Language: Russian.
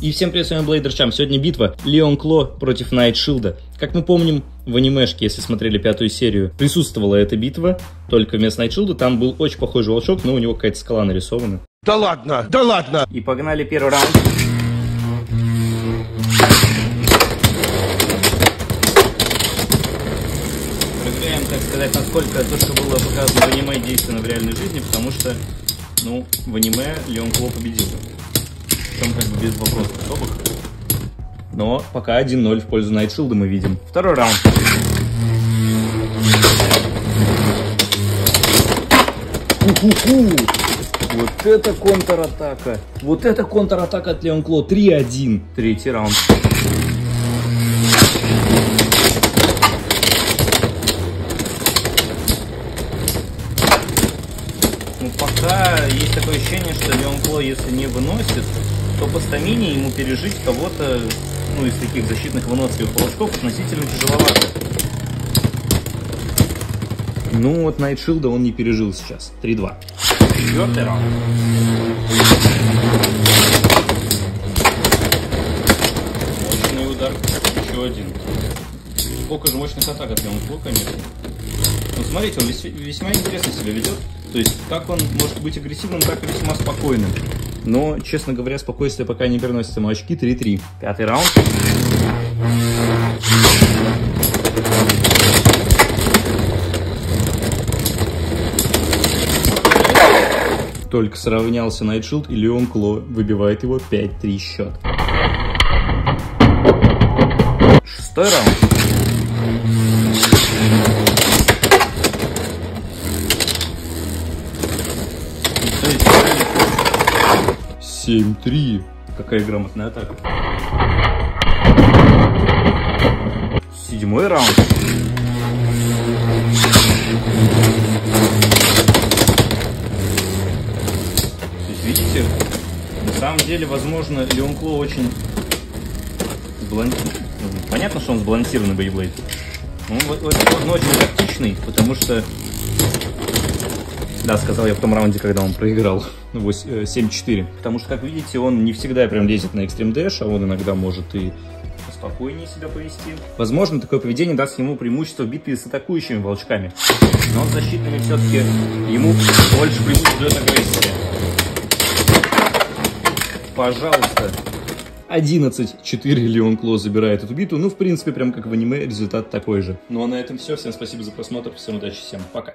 И всем привет, с вами Блейдер Чам. Сегодня битва Леон Кло против Найт Шилда. Как мы помним, в анимешке, если смотрели пятую серию, присутствовала эта битва, только вместо Найт Шилда там был очень похожий волчок, но у него какая-то скала нарисована. Да ладно, да ладно. И погнали первый раунд. Проверяем, так сказать, насколько то, что было показано в аниме, действенно в реальной жизни, потому что, ну, в аниме Леон Кло победил. Причем как бы без вопросов особых. Но пока 1-0 в пользу Найтшилда мы видим. Второй раунд. Уху-ху! Вот это контратака. Вот это контратака от Леон Кло. 3-1. Третий раунд. Ну, пока есть такое ощущение, что Леон Кло, если не выносит, то по стамине ему пережить кого-то, ну, из таких защитных выносливых волчков относительно тяжеловато. Ну, вот Найтшилда он не пережил сейчас. 3-2. Четвертый раунд. Мощный удар. Еще один. Сколько же мощных атак от Леон конечно. Ну, смотрите, он вес- весьма интересно себя ведет. То есть, как он может быть агрессивным, так и весьма спокойным. Но, честно говоря, спокойствие пока не переносит ему очки. 3-3. Пятый раунд. Только сравнялся Найтшилд, и Леон Кло выбивает его 5-3 счет. Шестой раунд. То есть, 7-3. Какая грамотная атака. Седьмой раунд. Видите, на самом деле, возможно, Леон Кло очень сбалан- ну, Понятно, что он сбалансированный бейблейд. Он, во- возможно, очень тактичный, потому что... Да, сказал я в том раунде, когда он проиграл ну, вось- э, 7-4. Потому что, как видите, он не всегда прям лезет на экстрим дэш, а он иногда может и спокойнее себя повести. Возможно, такое поведение даст ему преимущество в битве с атакующими волчками. Но с защитными все-таки ему больше преимущество дает агрессия. Пожалуйста. 11-4 Леон Кло забирает эту битву. Ну, в принципе, прям как в аниме, результат такой же. Ну, а на этом все. Всем спасибо за просмотр. Всем удачи, всем пока.